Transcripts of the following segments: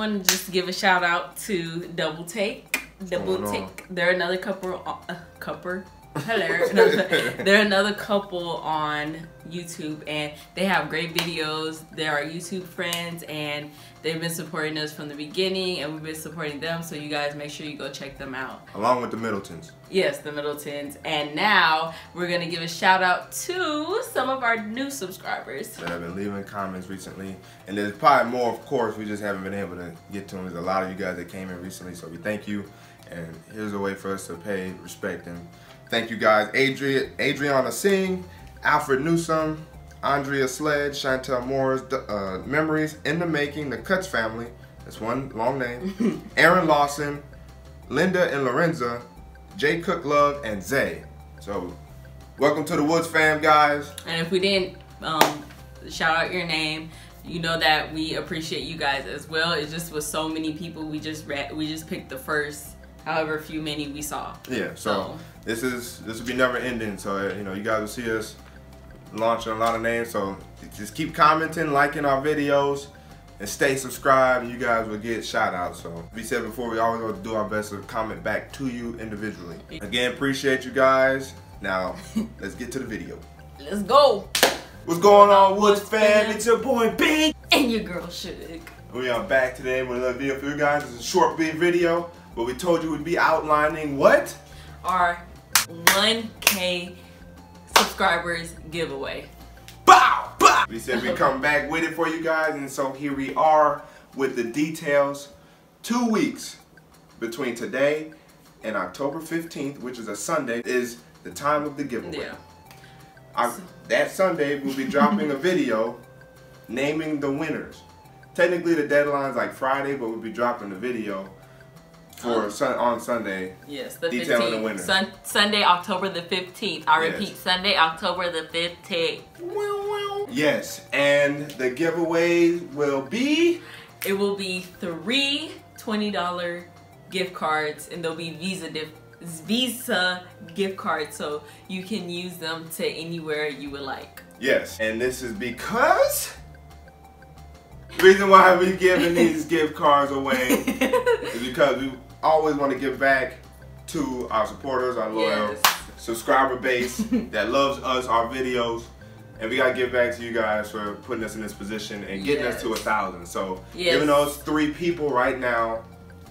want to just give a shout out to Double Take. Double Take. They're another couple. Uh, couple. Hello. They're another couple on YouTube and they have great videos. They're our YouTube friends and they've been supporting us from the beginning and we've been supporting them. So you guys make sure you go check them out. Along with the Middletons. Yes, the Middletons. And now we're going to give a shout out to some of our new subscribers. That have been leaving comments recently. And there's probably more, of course, we just haven't been able to get to them. There's a lot of you guys that came in recently. So we thank you. And here's a way for us to pay respect and Thank you guys. Adri Adriana Singh, Alfred Newsom, Andrea Sledge, Chantel Moore's uh, Memories in the Making, the Cuts family. That's one long name. Aaron Lawson, Linda and Lorenza, Jay Cook Love, and Zay. So, welcome to the Woods fam, guys. And if we didn't um, shout out your name, you know that we appreciate you guys as well. It's just with so many people, we just read, we just picked the first however few many we saw. Yeah, so, so, this is this will be never ending. So uh, you know, you guys will see us launching a lot of names. So just keep commenting, liking our videos, and stay subscribed. And you guys will get shout outs. So we said before, we always want to do our best to comment back to you individually. Again, appreciate you guys. Now let's get to the video. Let's go. What's going on, Woods fam? It's your boy Bink and your girl Shug. We are back today with another video for you guys. It's a short big video. But we told you we'd be outlining what? Our 1K subscribers giveaway. Bow! Bow! We said we'd come back with it for you guys, and so here we are with the details. Two weeks between today and October 15th, which is a Sunday, is the time of the giveaway. Yeah. That Sunday, we'll be dropping a video naming the winners. Technically, the deadline's like Friday, but we'll be dropping the video for um, sun, on Sunday. Yes, the detailing 15th. the winner. Sun, Sunday, October the 15th. I yes. repeat, Sunday, October the 15th. Yes, and the giveaway will be? It will be three $20 gift cards, and they'll be Visa Visa gift cards, so you can use them to anywhere you would like. Yes, and this is because reason why we giving these gift cards away because we always want to give back to our supporters, our loyal yes. subscriber base that loves us, our videos. And we gotta give back to you guys for putting us in this position and getting yes. us to a thousand. So yes. though it's three people right now,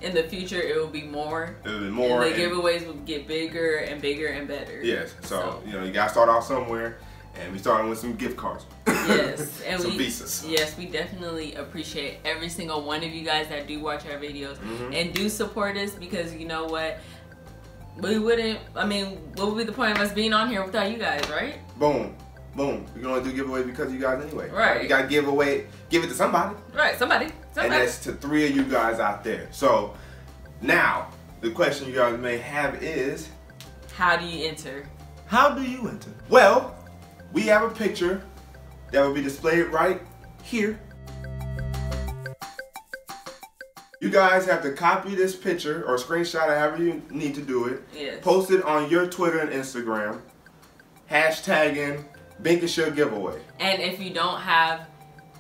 in the future it will be more. It will be more. And the and giveaways will get bigger and bigger and better. Yes. So, so. you know you gotta start off somewhere, and we starting with some gift cards. Yes, and some we visas. yes we definitely appreciate every single one of you guys that do watch our videos mm-hmm. and do support us because you know what we wouldn't. I mean, what would be the point of us being on here without you guys, right? Boom. Boom. We're gonna do giveaways because of you guys anyway. Right. You gotta give away, give it to somebody. Right, somebody. somebody. And that's to three of you guys out there. So now the question you guys may have is How do you enter? How do you enter? Well, we have a picture that will be displayed right here. You guys have to copy this picture or screenshot however you need to do it. Yes. Post it on your Twitter and Instagram. Hashtagging binkandshug giveaway. And if you don't have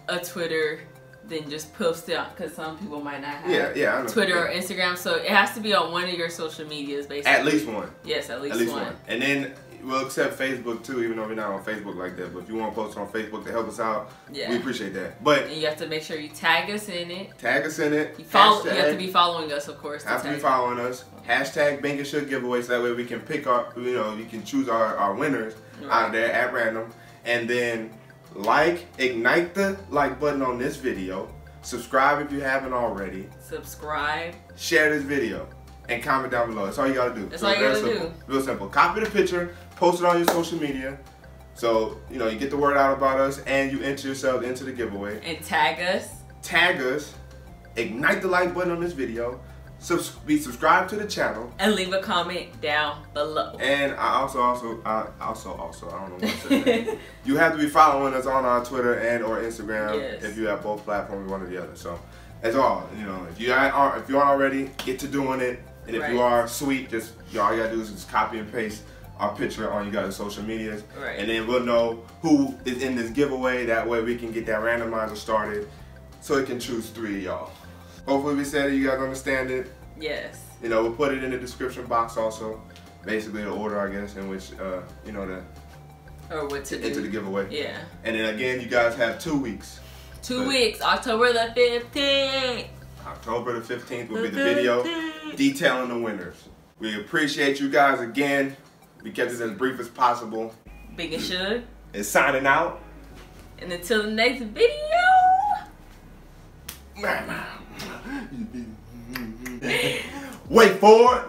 a Twitter, then just post it because some people might not have yeah, yeah, Twitter yeah. or Instagram. So it has to be on one of your social medias, basically. At least one. Yes, at least, at least one. one. And then we'll accept Facebook too, even though we're not on Facebook like that. But if you want to post on Facebook to help us out, yeah. we appreciate that. But and you have to make sure you tag us in it. Tag us in it. You follow. Hashtag, you have to be following us, of course. Have to, be following us. Hashtag binkandshug giveaway, so that way we can pick our, you know, you can choose our, our winners right. out of there at random, and then like, ignite the like button on this video. Subscribe if you haven't already. Subscribe. Share this video and comment down below. That's all you gotta do. That's so all you gotta simple. do. Real simple. Copy the picture, post it on your social media. So, you know, you get the word out about us and you enter yourself into the giveaway. And tag us. Tag us. Ignite the like button on this video. Subs be subscribed to the channel. And leave a comment down below. And I also, also, I also, also, I don't know what to say. You have to be following us on our Twitter and or Instagram yes. if you have both platforms, one or the other. So that's all. You know, if you aren't, if you aren't already, get to doing it. And if right. you are sweet, just you all you gotta do is just copy and paste our picture on you guys' social medias. Right. And then we'll know who is in this giveaway. That way we can get that randomizer started so it can choose three of y'all. hopefully we said it. You guys understand it. Yes. You know, we'll put it in the description box also. Basically, the order, I guess, in which uh, you know the Or what to, to do. the giveaway. yeah. And then again, you guys have two weeks. Two But- weeks, October the 15th. October the 15th will be the video detailing the winners. We appreciate you guys again. We kept it as brief as possible. Bink and Shug. And signing out. And until the next video. Wait for it.